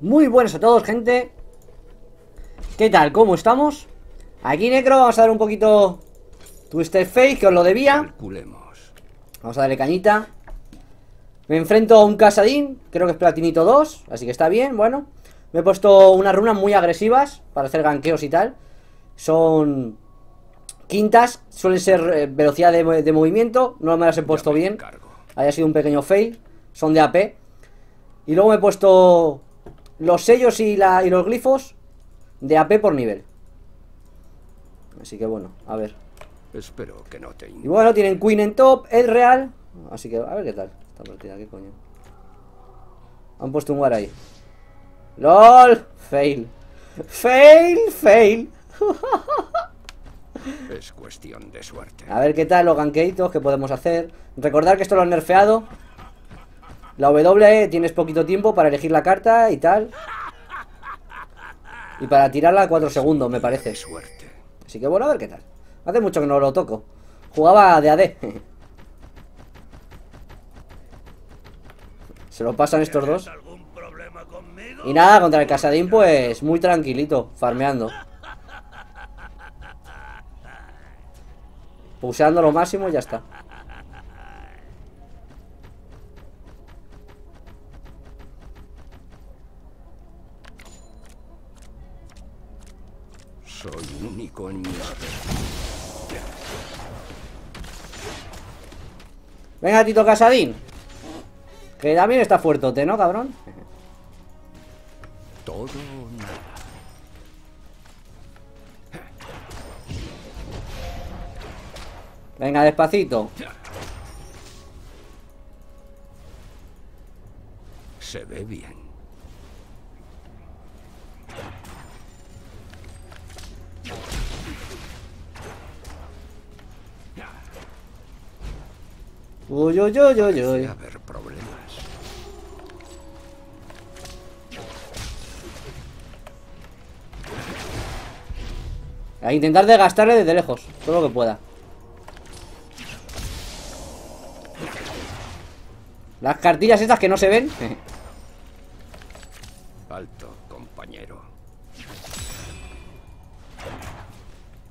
Muy buenas a todos, gente. ¿Qué tal? ¿Cómo estamos? Aquí Necro, vamos a dar un poquito Twisted Fake, que os lo debía. Vamos a darle cañita. Me enfrento a un Casadín Creo que es Platinito 2, así que está bien, bueno. Me he puesto unas runas muy agresivas Para hacer ganqueos y tal. Son quintas Suelen ser eh, velocidad de, de, movimiento No me las he puesto bien. Haya sido un pequeño fail Son de AP Y luego me he puesto los sellos y, la, y los glifos de AP por nivel. Así que bueno, a ver. Espero que no te... Y bueno, tienen Queen en top, el Real. Así que a ver qué tal esta partida, qué coño. Han puesto un war ahí. ¡LOL! Fail. Fail, fail. es cuestión de suerte. A ver qué tal los ganqueitos que podemos hacer. Recordar que esto lo han nerfeado. La W tienes poquito tiempo para elegir la carta y tal. Y para tirarla a 4 segundos, me parece. Suerte. Así que bueno, a ver qué tal. Hace mucho que no lo toco. Jugaba de AD. Se lo pasan estos dos. Y nada, contra el Casadín, pues muy tranquilito, farmeando. Puseando lo máximo y ya está. Único en mi Venga, Tito Casadín. Que también está fuertote, ¿no, cabrón? Todo nada. Venga, despacito. Se ve bien. Uy, uy, uy, uy, uy. A haber problemas. A intentar desgastarle desde lejos, todo lo que pueda. Las cartillas estas que no se ven. Alto, compañero.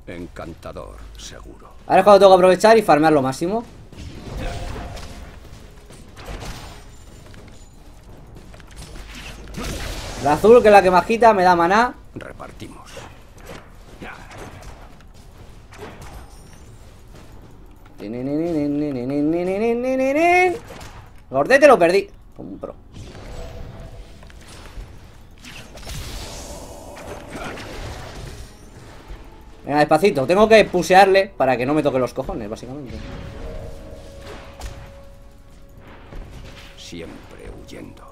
Encantador, seguro. Ahora es cuando tengo que aprovechar y farmear lo máximo. La azul, que es la que más quita, me da maná. Repartimos. Gordete lo perdí. Compro. Venga, despacito. Tengo que pusearle para que no me toque los cojones, básicamente. Siempre huyendo.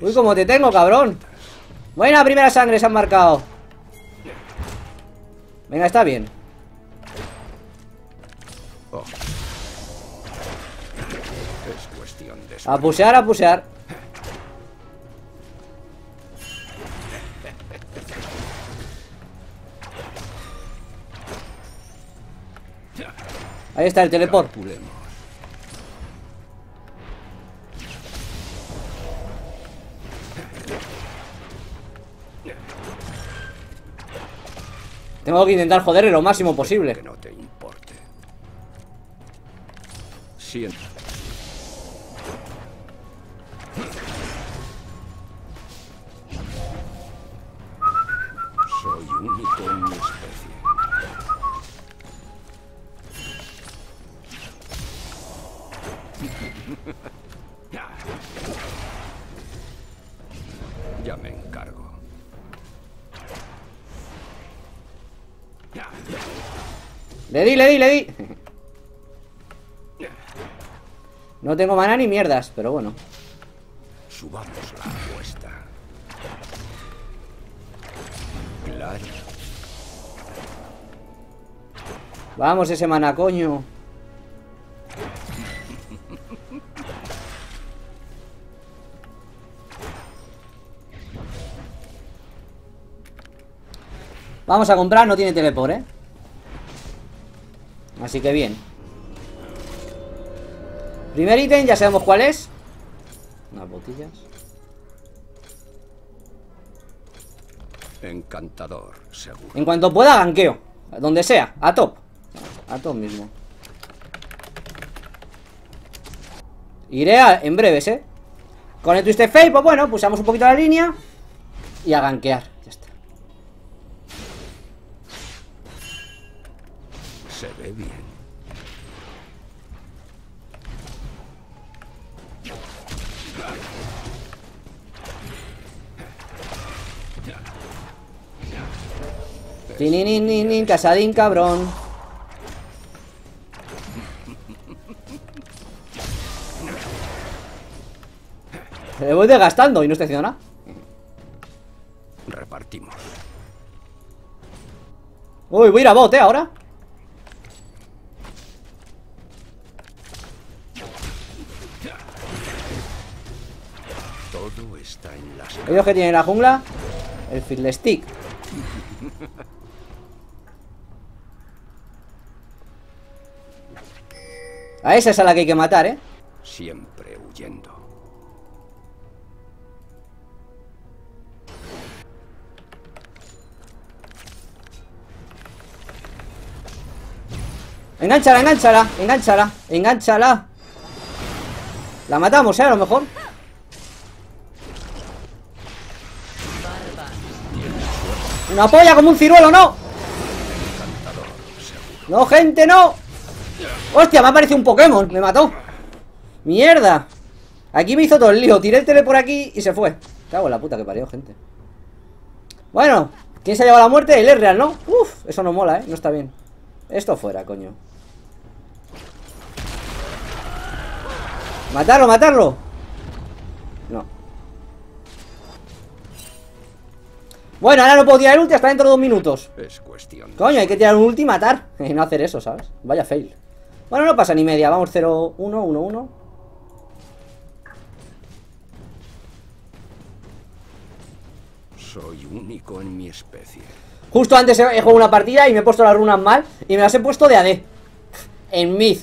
Uy, como te tengo, cabrón. Buena primera sangre se han marcado. Venga, está bien. A pusear, a pusear. Ahí está el teleport Tengo que intentar joderle lo máximo posible. No tengo mana ni mierdas, pero bueno Subamos la apuesta Claro Vamos ese mana, coño Vamos a comprar, no tiene teleport, ¿eh? Así que bien. Primer ítem, ya sabemos cuál es. Unas botillas. Encantador, seguro. En cuanto pueda, ganqueo. Donde sea, a top. A top mismo. Iré a- en breves, ¿eh? Con el Twisted Fate, pues bueno, pulsamos un poquito la línea. Y a ganquear. Ya está. Se ve bien. Tininin, casadín, cabrón. Me voy desgastando y no estoy haciendo nada. Repartimos. Uy, voy a ir a bot, ¿eh? Ahora. Todo está en las Ellos que tienen la jungla. El Fiddle Stick. A esa es a la que hay que matar, ¿eh? siempre huyendo. Engánchala, engánchala, engánchala, engánchala. La matamos, ¿eh? A lo mejor. Una polla como un ciruelo, no. No, gente, no. Hostia, me ha aparecido un Pokémon. Me mató. Mierda. Aquí me hizo todo el lío. Tiré el tele por aquí y se fue. Cago en la puta que parió, gente. Bueno, ¿quién se ha llevado la muerte? El real, ¿no? Uf, eso no mola, ¿eh? No está bien. Esto fuera, coño. Matarlo, matarlo. No. Bueno, ahora no puedo tirar el ulti hasta dentro de dos minutos. Es cuestión. Coño, hay que tirar un ulti y matar. Y no hacer eso, ¿sabes? Vaya fail. Bueno, no pasa ni media. Vamos 0, 1, 1, 1. Soy único en mi especie. Justo antes he jugado una partida y me he puesto las runas mal. Y me las he puesto de AD. En mid.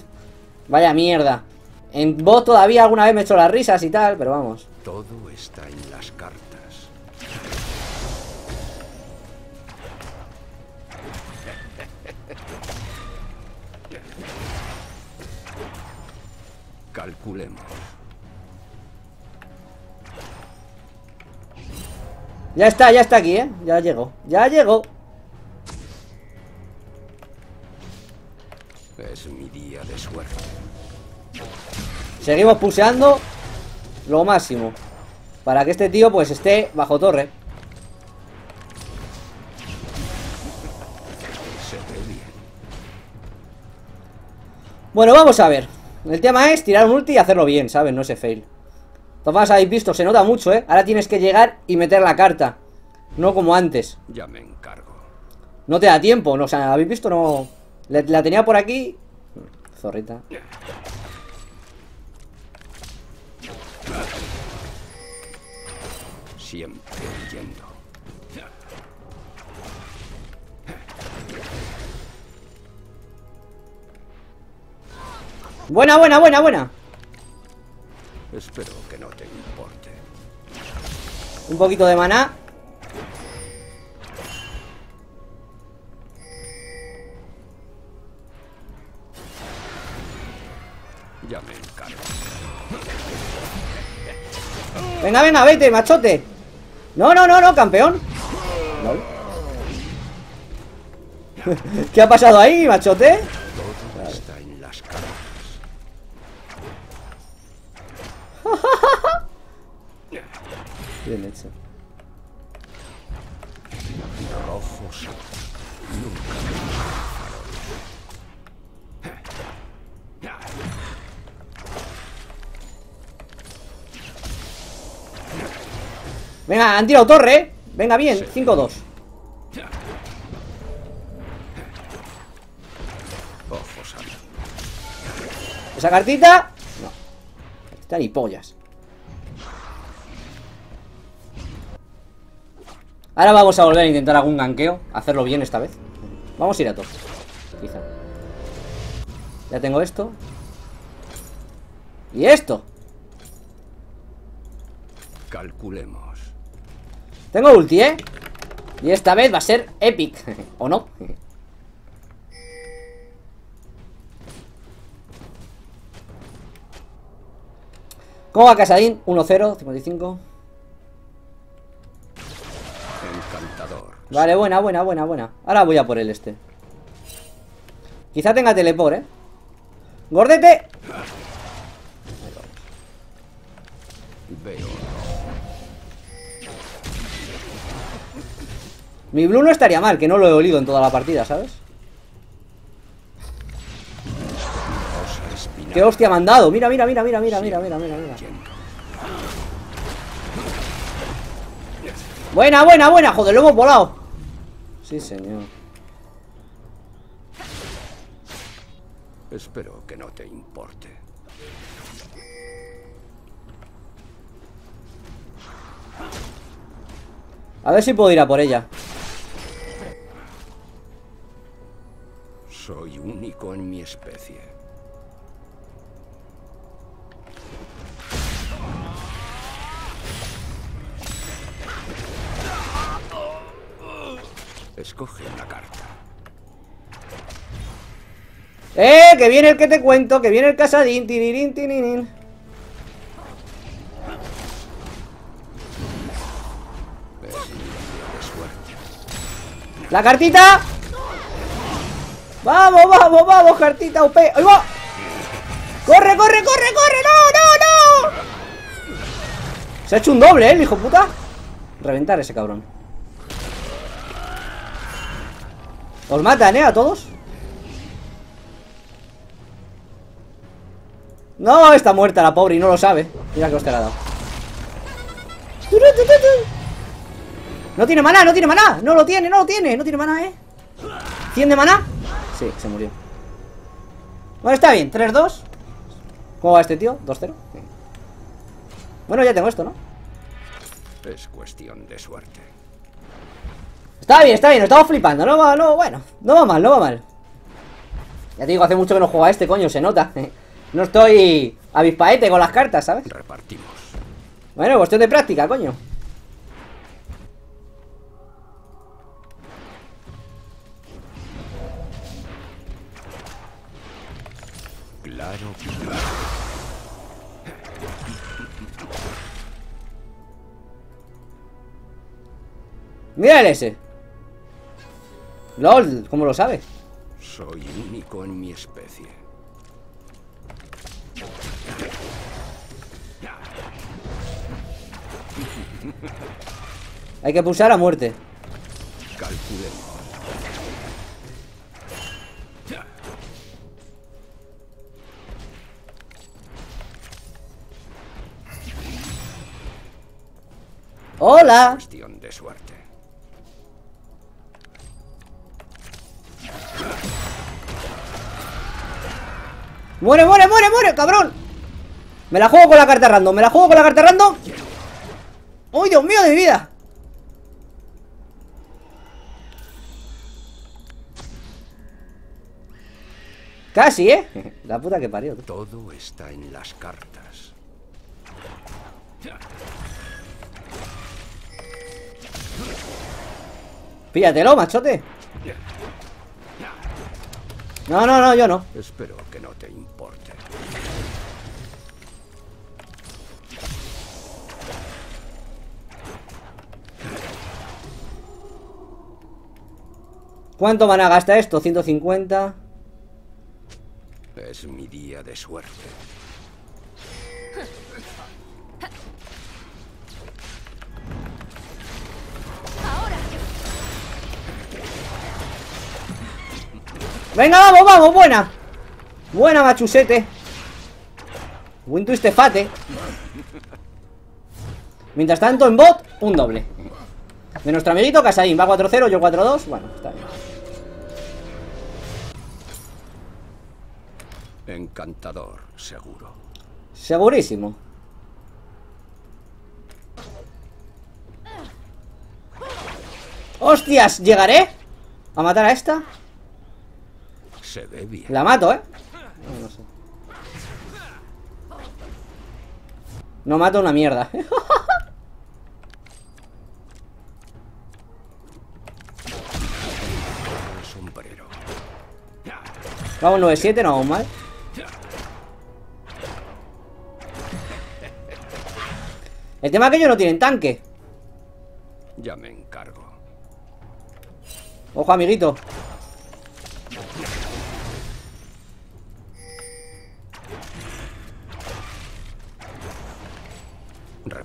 Vaya mierda. En bot todavía alguna vez me he hecho las risas y tal, pero vamos. Todo está en las cartas. Calculemos. Ya está, ya está aquí, ¿eh? Ya llegó. Ya llegó. Es mi día de suerte. Seguimos puseando lo máximo. Para que este tío pues esté bajo torre. Se ve bien. Bueno, vamos a ver. El tema es tirar un ulti y hacerlo bien, ¿sabes? No ese fail. Tomás, habéis visto, se nota mucho, ¿eh? Ahora tienes que llegar y meter la carta. No como antes. Ya me encargo. No te da tiempo, no, o sea, ¿habéis visto? No. La, la tenía por aquí. Zorrita. Siempre Buena, buena, buena, buena. Espero que no te importe. Un poquito de maná. Ya me encargo. Venga, venga, vete, machote. No, no, no, no, campeón. ¿Qué ha pasado ahí, machote? Bien hecho. Venga, han tirado torre. ¿eh? Venga, bien, 5-2. Ojo sal. Esa cartita. No. Cartita ni pollas. Ahora vamos a volver a intentar algún ganqueo. Hacerlo bien esta vez. Vamos a ir a top. Quizá. Ya tengo esto. ¿Y esto? Calculemos. Tengo ulti, ¿eh? Y esta vez va a ser epic. ¿O no? ¿Cómo va Casadín? 1-0, 55. Vale, buena, buena, buena, buena. Ahora voy a por el este. Quizá tenga teleport, ¿eh? ¡Gordete! Veo. Mi blue no estaría mal, que no lo he olido en toda la partida, ¿sabes? ¡Qué hostia me han dado! Mira, mira, mira, mira, mira, mira, mira, mira, mira. Buena, buena, buena, joder, lo hemos volado. Sí, señor. Espero que no te importe. A ver si puedo ir a por ella. Soy único en mi especie. Escoge una carta. ¡Eh! Que viene el que te cuento, que viene el casadín, tirirín, tirirín. ¡La cartita! ¡Vamos, vamos, vamos, cartita UP! ¡Ahí va! ¡Corre, corre, corre, corre! ¡No, no, no! Se ha hecho un doble, ¿eh, el hijo puta? Reventar ese cabrón. Os matan, ¿eh? A todos. No, está muerta la pobre y no lo sabe. Mira que os te la ha dado. No tiene maná, no tiene maná. No lo tiene, no lo tiene. No tiene maná, ¿eh? ¿100 de maná? Sí, se murió. Bueno, está bien. 3-2. ¿Cómo va este tío? 2-0. Sí. Bueno, ya tengo esto, ¿no? Es cuestión de suerte. Está bien, está bien. Estamos flipando. No va, no, bueno. No va mal, no va mal. Ya te digo, hace mucho que no juego a este, coño. Se nota. No estoy avispaete con las cartas, ¿sabes? Repartimos. Bueno, cuestión de práctica, coño. Claro. Mira el ese. LOL, ¿cómo lo sabe? Soy único en mi especie. Hay que pulsar a muerte. Calculemos. ¡Hola! ¡Muere, muere, muere, muere, cabrón! Me la juego con la carta random, me la juego con la carta random. ¡Uy, Dios mío de mi vida! Casi, ¿eh? La puta que parió. tú. Todo está en las cartas. Píllatelo, machote. No, no, no, yo no. Espero que no te importe. ¿Cuánto mana gasta esto? 150. Es mi día de suerte. Venga, vamos, vamos, buena. Buena, machusete. Buen twist fate. Mientras tanto, en bot, un doble. De nuestro amiguito Casaín. Va 4-0, yo 4-2. Bueno, está bien. Encantador, seguro. Segurísimo. ¡Hostias! ¿Llegaré? ¿A matar a esta? Se ve bien. La mato, ¿eh? No, no sé. No mato una mierda. Vamos 9-7, no vamos mal. El tema es que ellos no tienen tanque. Ya me encargo. Ojo, amiguito.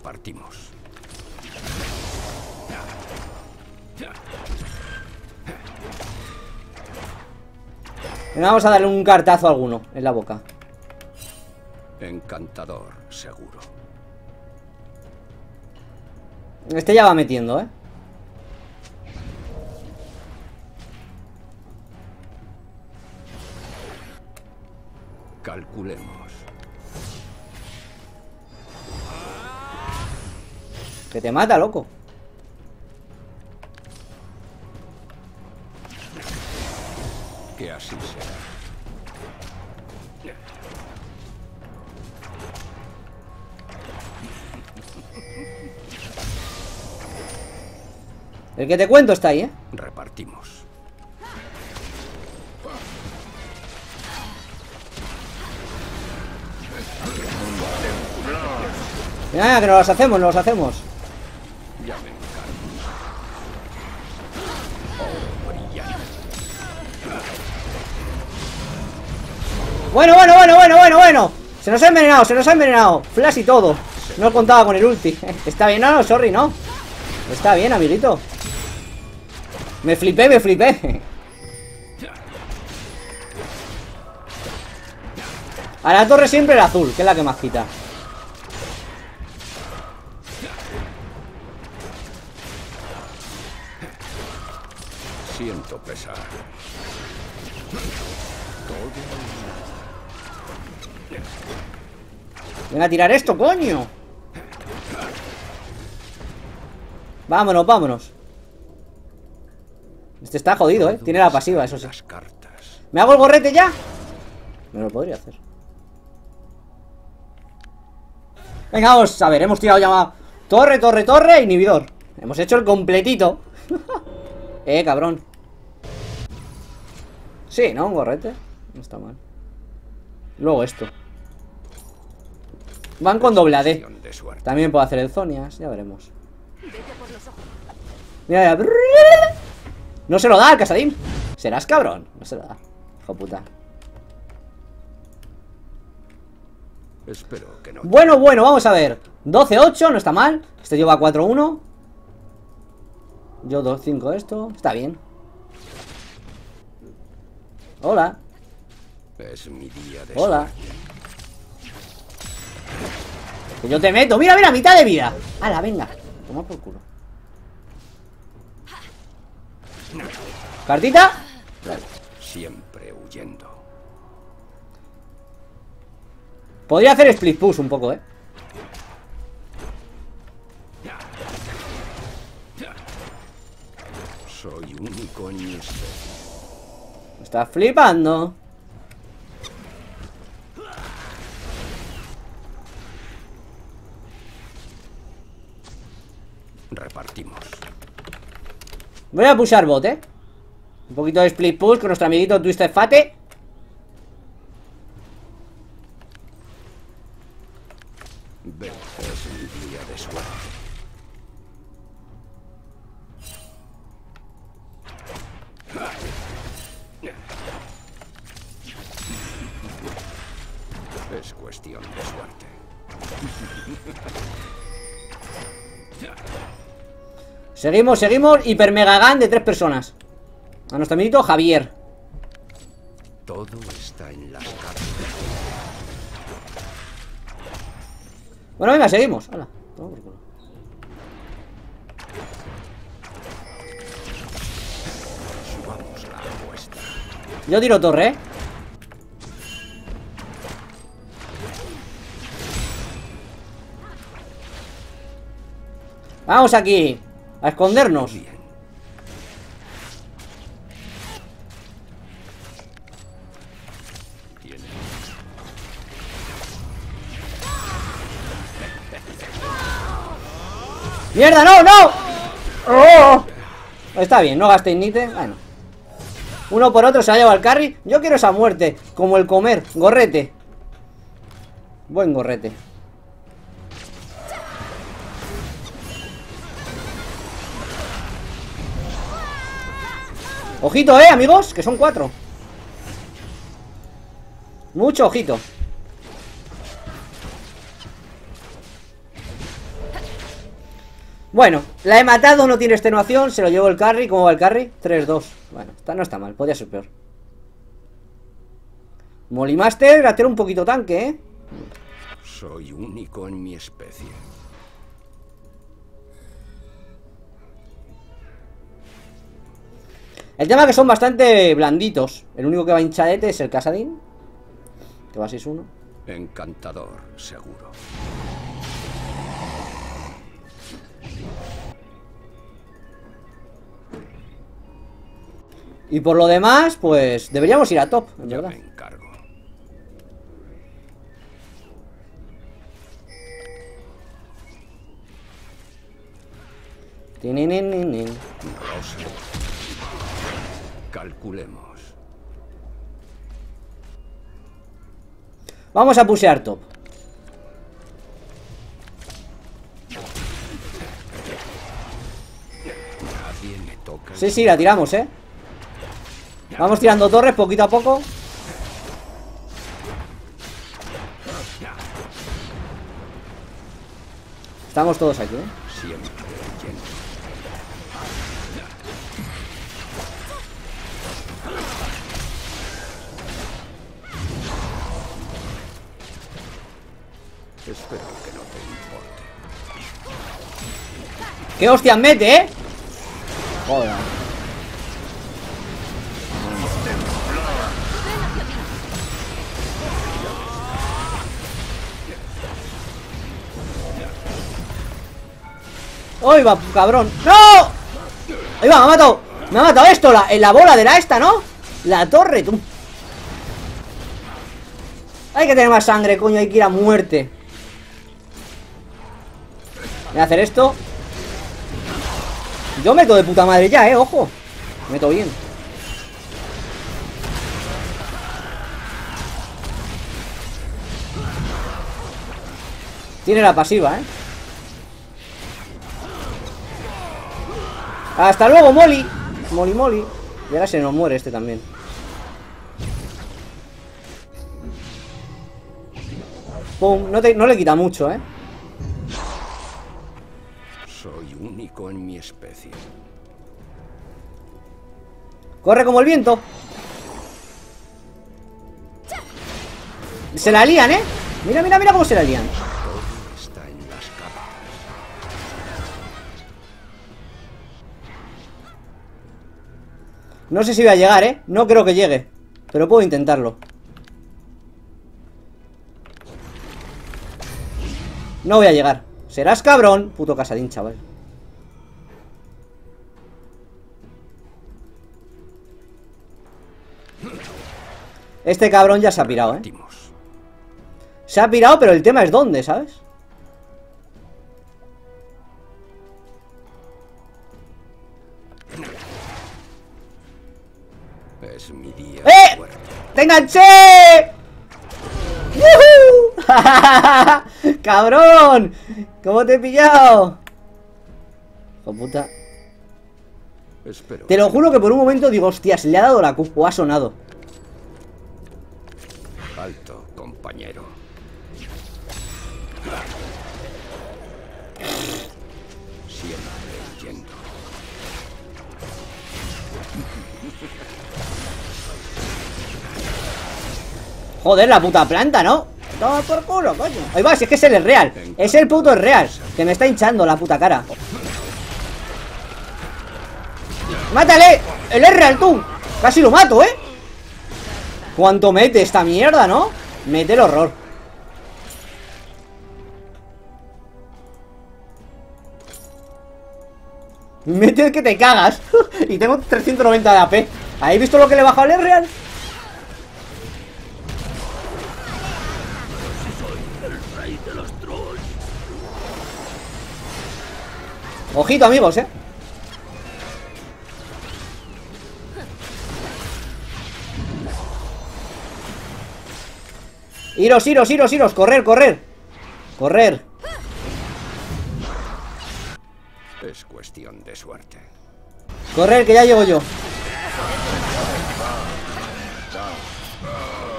Repartimos. Venga, vamos a darle un cartazo a alguno en la boca. Encantador, seguro. Este ya va metiendo, ¿eh? Calculemos. Que te mata, loco. Que así será. El que te cuento está ahí, ¿eh? Repartimos. Mira, que nos las hacemos, nos las hacemos. Bueno, bueno, bueno, bueno, bueno, bueno. Se nos ha envenenado, se nos ha envenenado. Flash y todo. No contaba con el ulti. Está bien, no, no, sorry, no. Está bien, amiguito. Me flipé, me flipé. A la torre siempre el azul, que es la que más quita. Siento pesar. Venga a tirar esto, coño. Vámonos, vámonos. Este está jodido, ¿eh? Tiene la pasiva, eso sí. ¿Me hago el gorrete ya? Me lo podría hacer. Venga, vamos a ver, hemos tirado ya Torre, torre, torre, inhibidor Hemos hecho el completito Eh, cabrón Sí, ¿no? Un gorrete No está mal Luego esto Van con doble AD Cuestión de suerte. También puedo hacer el Zonias, ya veremos. Mira, mira. No se lo da al Casadín. Serás cabrón, no se lo da. Hijo puta. Espero que no. Bueno, bueno, vamos a ver. 12-8, no está mal. Este lleva 4-1 Yo 2-5 esto. Está bien. Hola. Es mi día de Hola. suerte. Que yo te meto Mira, mira, mitad de vida Hala, venga Toma por culo ¿Cartita? Vale. Siempre huyendo. Podría hacer split push un poco, ¿eh? Soy único en mi Está flipando Repartimos. Voy a pushar bot, ¿eh? Un poquito de split push con nuestro amiguito Twisted Fate Seguimos, seguimos Hiper mega gun de tres personas A nuestro amiguito Javier Todo está en las cartas. Bueno, venga, seguimos Hala. Yo tiro torre, ¿eh? Vamos aquí a escondernos. ¡Mierda, no, no! ¡Oh! Está bien, no gastéis nite. Bueno. Uno por otro se ha llevado el carry. Yo quiero esa muerte. Como el comer. Gorrete. Buen gorrete. Ojito, eh, amigos, que son cuatro. Mucho ojito. Bueno, la he matado, no tiene extenuación, se lo llevo el carry. ¿Cómo va el carry? 3-2. Bueno, no está mal, podría ser peor. Molimaster, hacer un poquito tanque, ¿eh? Soy único en mi especie. El tema es que son bastante blanditos. El único que va hinchadete es el Casadín. Que va 6-1. Encantador, seguro. Y por lo demás, pues deberíamos ir a top, en Ya verdad. me encargo. Tinininininin. Calculemos. Vamos a pusear top. Sí, sí, la tiramos, ¿eh? Vamos tirando torres poquito a poco. Estamos todos aquí, ¿eh? Siempre Espero que no te importe. ¡Qué hostias mete, eh! Joder. ¡Ay, va, cabrón! ¡No! ¡Ahí va, me ha matado! Me ha matado esto, en la bola de la esta, ¿no? La torre, tú. Hay que tener más sangre, coño, hay que ir a muerte. Voy a hacer esto. Yo meto de puta madre ya, eh, ojo. Meto bien. Tiene la pasiva, eh. Hasta luego, Molly. Molly, Molly. Y ahora se nos muere este también. Pum. No, no le quita mucho, eh. Único en mi especie. Corre como el viento. Se la lían, ¿eh? Mira, mira, mira cómo se la lían. No sé si voy a llegar, ¿eh? No creo que llegue. Pero puedo intentarlo. No voy a llegar. Serás cabrón. Puto casadín, chaval. Este cabrón ya se ha pirado, ¿eh? Se ha pirado, pero el tema es dónde, ¿sabes? Es mi día ¡Eh! de suerte. ¡Te enganché! ¡Yujú! ¡Cabrón! ¿Cómo te he pillado? Hijo puta. Espero. Te lo juro que por un momento digo, hostias, le ha dado la Q o ha sonado. Alto, compañero. Siempre yendo. Joder, la puta planta, ¿no? Toma por culo, coño. Ahí va, si es que es el real. Es el puto real. Que me está hinchando la puta cara. ¡Mátale! ¡El real, tú! Casi lo mato, ¿eh? ¿Cuánto mete esta mierda, no? Mete el horror. Mete el que te cagas. y tengo 390 de AP. ¿Habéis visto lo que le baja al real? Ojito, amigos, eh Iros, iros, iros, iros, correr, correr. Correr. Es cuestión de suerte. Correr, que ya llego yo.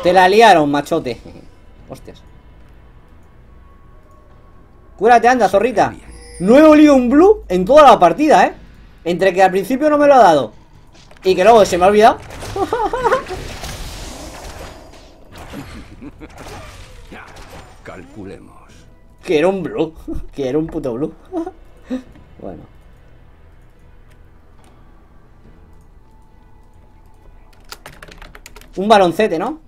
Te la liaron, machote. Hostias. Cúrate, anda, zorrita. No he olido un blue en toda la partida, eh Entre que al principio no me lo ha dado Y que luego se me ha olvidado Calculemos. Que era un blue. Que era un puto blue. bueno. Un baloncete, ¿no?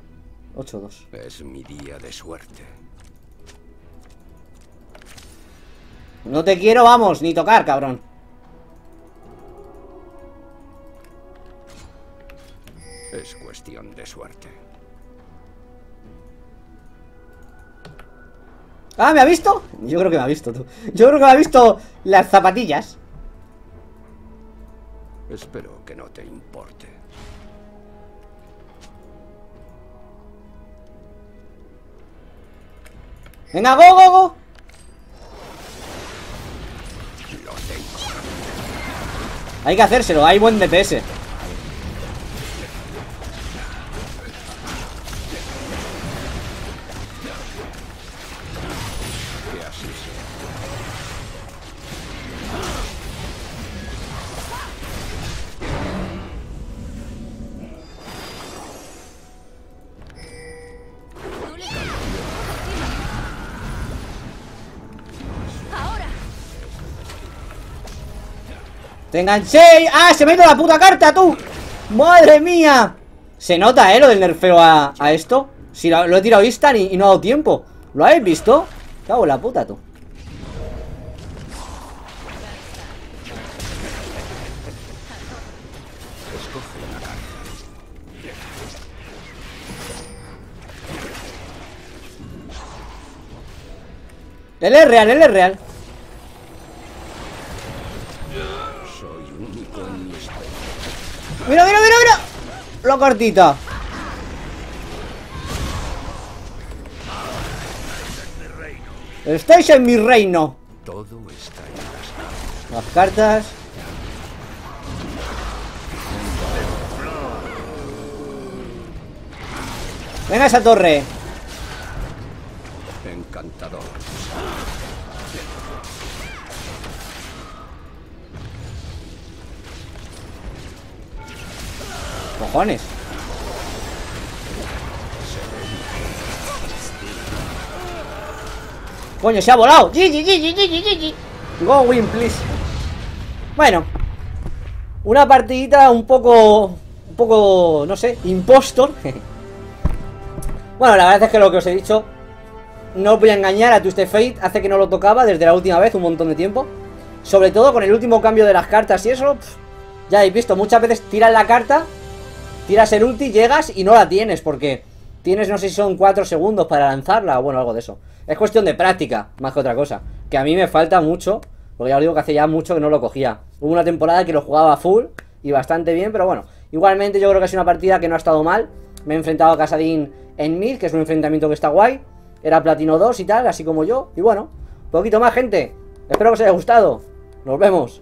8-2. Es mi día de suerte. No te quiero, vamos, ni tocar, cabrón. Es cuestión de suerte. Ah, ¿me ha visto? Yo creo que me ha visto tú. Yo creo que me ha visto las zapatillas. Espero que no te importe. Venga, go, go, go. Hay que hacérselo, hay buen DPS. ¡Te enganché! ¡Ah! ¡Se me ha ido la puta carta, tú! ¡Madre mía! Se nota, ¿eh? Lo del nerfeo a, esto. Si lo, he tirado instant y, y no ha dado tiempo. ¿Lo habéis visto? Cago en la puta, tú. Él es real, él es real. La cartita. Estáis en mi reino. Todo está en las cartas. Las cartas. Venga esa torre. Encantador. Coño, se ha volado. Go win, please. Bueno. Una partidita un poco... Un poco... No sé. Impostor. bueno, la verdad es que lo que os he dicho... No os voy a engañar, a Twisted Fate hace que no lo tocaba desde la última vez, un montón de tiempo. Sobre todo con el último cambio de las cartas y eso. ya habéis visto, muchas veces tiras la carta Tiras el ulti, llegas y no la tienes porque tienes, no sé si son 4 segundos para lanzarla o bueno, algo de eso. Es cuestión de práctica, más que otra cosa. Que a mí me falta mucho, porque ya os digo que hace ya mucho que no lo cogía. Hubo una temporada que lo jugaba full y bastante bien, pero bueno. Igualmente yo creo que es una partida que no ha estado mal. Me he enfrentado a Casadín en mid, que es un enfrentamiento que está guay. Era platino 2 y tal, así como yo. Y bueno, poquito más gente. Espero que os haya gustado. Nos vemos.